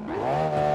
Bye.